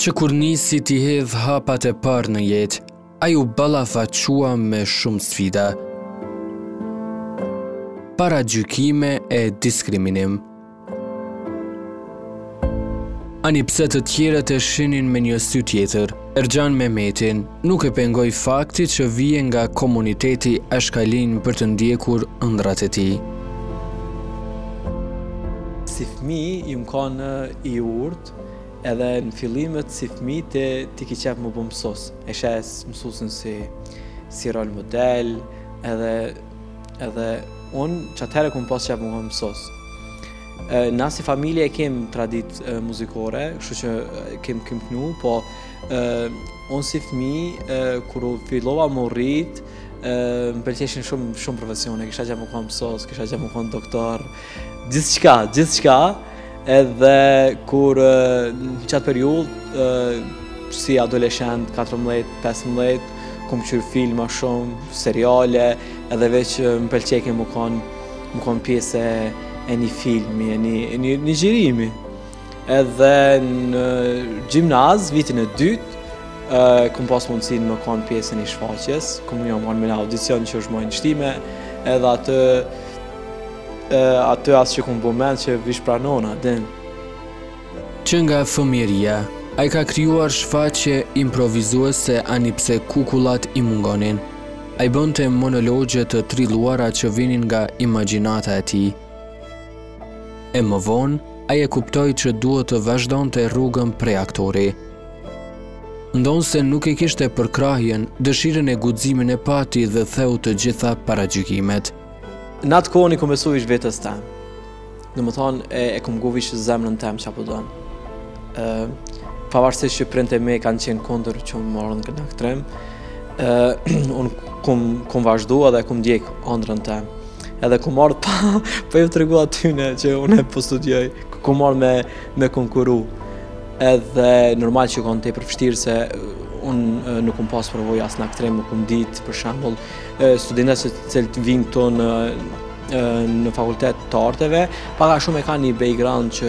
Që kur nisi t'i hedh hapat e parë në jetë, ai u ballafaqua me shumë sfida. Paragjykime e diskriminim. Ani pse të tjerët e shihnin me një sy tjetër, Erxhan Mehmetin nuk e pengoi fakti që vjen nga komuniteti ashkali për të ndjekur ëndrrat e tij. Si fmi, jom kan i urtë, edhe në fillimet si fmi ti ki qef m'u bo mësus. E sheh mësusin si, si rol model, edhe Edhe unë qatëherë kom pas qef m'u kon mësus. Na si familje e kem traditë muzikore, kështu që kem kem knu, po unë si fmi, kur fillova m'u rritë, më pëlqejshin shumë shumë profesione, kisha qef m'u kon mësus, kisha qef m'u kon doktor, Gjithçka, gjithçka, edhe kur në qatë periudhë, si adoleshent, 14, 15, kom qyrë filma shumë, seriale, edhe veç më pëlqejke m'u kon pjesë e një filmi, e një xhirimi. Edhe në gjimnaz, vitin e dytë, kom pas mundësinë m'u kon pjesë e ni shfaqjes, kom një marrë me ni audicion që është bo në Shtime, edhe atë, atë as që kom bo mend që veç pranohna, din. Që nga fëmijëria, ai ka krijuar shfaqje improvizuese ani pse kukullat i mungonin. Ai bënte monologje të trilluara që vinin nga imagjinata e tij. E më vonë, ai e kuptoi që duhet të vazhdonte rrugën prej aktori. Ndonëse nuk e kishte përkrahjen, dëshirën e guximin e pati dhe theu të gjitha paragjykimet. Në atë kohë unë kom besu veç vetës tem. Domethonë, e, e kom ngu veç zemrën tem qa po don. Pavarësisht që printë më kanë qenë kundër që m'u marrë n'aktrim, unë kom vazhdu edhe kom ndjekë andrrën tem. Edhe kom marrë pa, pa ju tregu atyne që unë po studioj, kom marrë me, me konkuru. Edhe normal që kon tepër vështirë se unë nuk kom pasë përvojë as në aktrim, nuk kom ditë, për shambull, studentat të cilët vijnë në në fakultet të arteve, pak a shumë e kanë një background që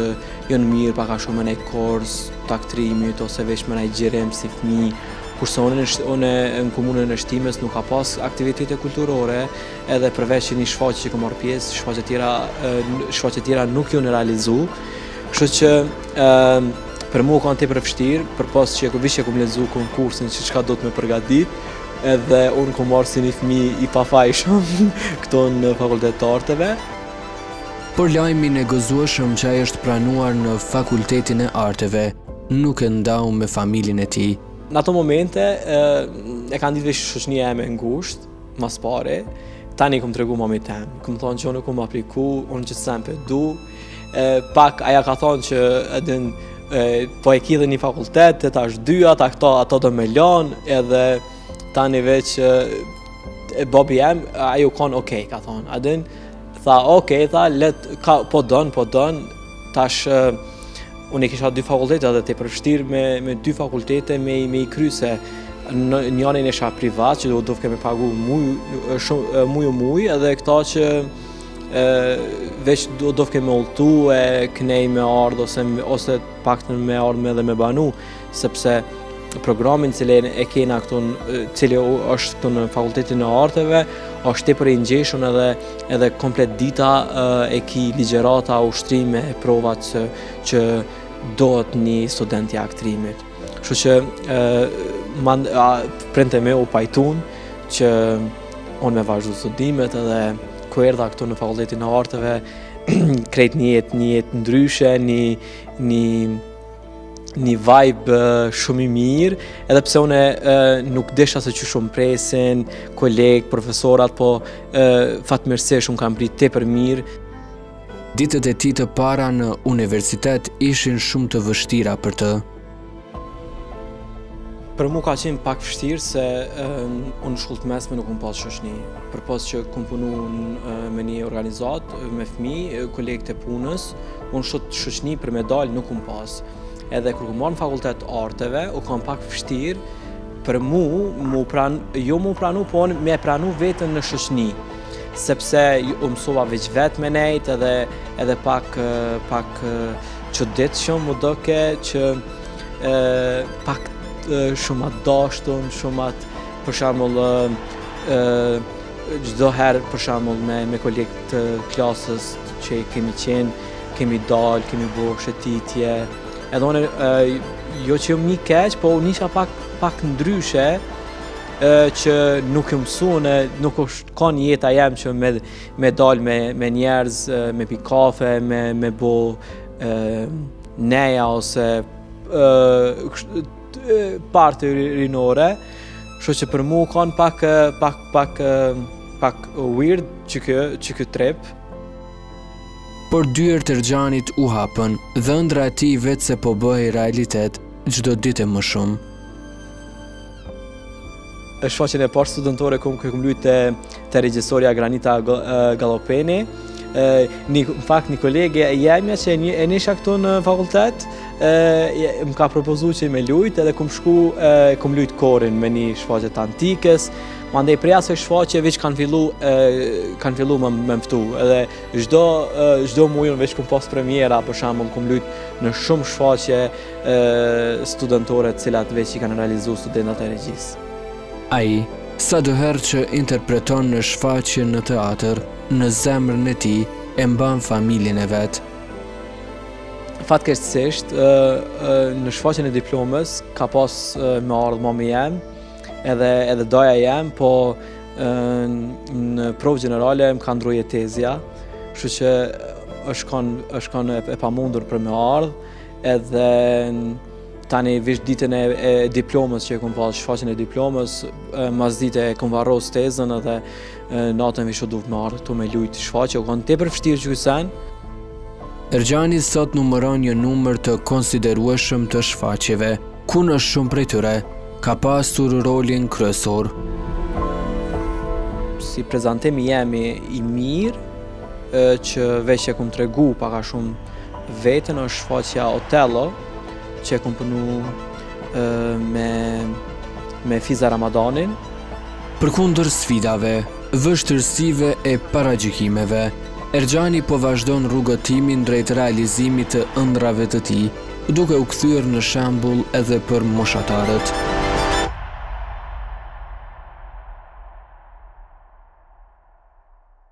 jon marrë, pak a shumë me ni kurs të aktrimit, ose veç me ni xhirim si fmi, kurse unë në komunën e Shtimes nuk ka pas aktivitete kulturore, Edhe përveç që një shfaqje që kom marrë pjesë, shfaqje tjera, shfaqje tjera nuk jon realizu, kështu që për mu u kan tepër fështirë, përpos që e ku veç e kom lexu konkursin që çka do të me përgatit, edhe unë kom ardhë si një fmi i pafajshëm këtu në fakultet të arteve. Por lajmin e gëzueshëm që ai është pranuar në Fakultetin e Arteve, nuk e ndau me familjen e tij. Në ato momente e ka ditë veç shoqnia ime e ngushtë. Ma s'pari, tani i kom tregu mamit tem, kom thonë që unë kom apliku, unë qëse e du, e, pak aja ka thonë që a din, e, po e ki edhe një fakultet, ti tash dyja, ta këto ato do me lanë, edhe tani veç, e, e babi jem, ai u kon okej, okay, ka thonë, a din, tha okej, okay, tha, le, çka, po don, po don, tash, e, Unë i kisha dy fakultete edhe tepër fështirë me dy fakultete me i kry se në njanin isha privat që do dufke me pagu muj për muj edhe këtu që veç do dufke me udhtu e knej me ardhë ose paktën me ardhë me edhe me banu. sepse programin cili e kena këtu, cili është këtu në Fakultetin e Arteve, është tepër i ngjeshun edhe edhe komplet dita e ki ligjerata, ushtrime, e prova që, që dohet një studenti t'aktrimit. Kështu që prindt m'u pajtun që unë me vazhdu studimet edhe kur erdha këtu në Fakultetin e Arteve, krejt një jetë, një jetë ndryshe, një, një një vibe shumë i mirë, edhe pse une nuk disha se qysh m'presin, kolegët, profesorat, po fatmirësisht m'kanë pritë tepër mirë. Ditët e tij të para në universitet ishin shumë të vështira për të. Për mu ka qenë pak fështirë se unë n'shkollë të mesme nuk kom pasë shoqni. Përpos që kom punu me një organizatë, me fmi, kolegët e punës, Unë fort shoqni për me dalë nuk kum pas. Edhe kur kum ardh në fakultet t'arteve, u kan pak fështir për mu, mu pran, jo mu pranu, po unë me pranu veten në shoqni. Sepse u msova veç vetë me nejt edhe, edhe pak, pak çuditshëm m'u doke që e, pak shumë atë dashni, shumë atë për shambull çdo herë për shambull me, me kolegë të klasës që kemi qenë, kemi dalë, kemi bo shëtitje, edhe unë, jo që jom ni keq, po unë isha pak, pak ndryshe, që nuk jom msu me, nuk osht kon jeta jeme që me, me dalë me, me njerëz, me pi kafe, me, me bo e, neja, ose e, Parti rinore, kshtu që për mu u kon pak, pak, pak, pak weird që kjo, që kjo trap. Por dyert Erxhanit u hapën, dhe ëndrra e tij veçse po bëhej realitet, çdo ditë e më shumë. Në shfaqjen e parë studentore kom kom kom lujt te, te regjisorja Granita Gallopeni. Në fakt, një kolege e jemja që një, e njisha këtu në fakultet, më ka propozu që hi me lujt edhe kom shku, kom lujt korin me një shfaqe të antikës, mandej prej asaj shfaqe veç kanë fillu, kanë fillu me më ftu, edhe çdo, çdo mujin veç kom pas premiera, për shembull kom lujt në shumë shfaqe, studentore të cilat veç i kanë realizu studentat e regjisë. Ai, sado herë që interpreton në shfaqje në teatër, në zemrën e tij e mban familjen e vet. Fatkeqësisht, në shfaqjen e diplomës, ka pas me ardhë mami jem, edhe, edhe daja jem, po në provë gjenerale më ka ndrru jetë tezja, kshtu që është kanë e pamundur për me ardhë, Edhe tani fiks ditën e diplomës që e kom pasë, shfaqen e diplomës, masdite e kom varros tezën edhe natën veç u dufë me ardhë këtu me lujtë shfaqen, u kanë tepër vështirë qiky sen. Erxhani sot numëron një numër të konsiderueshëm të shfaqjeve, ku në shumë prej tyre ka pasur rolin kryesor. Si prezantimi jem i mirë, që veç e kom tregu pak a shumë Veten është shfaqja Otello, që e kom punu me, me Fiza Ramadanin. Përkundër sfidave, vështirësive e paragjykimeve, Erxhani po vazhdon rrugëtimin drejt realizimit të ëndrrave të tij, duke u kthyer në shembull edhe për moshatarët.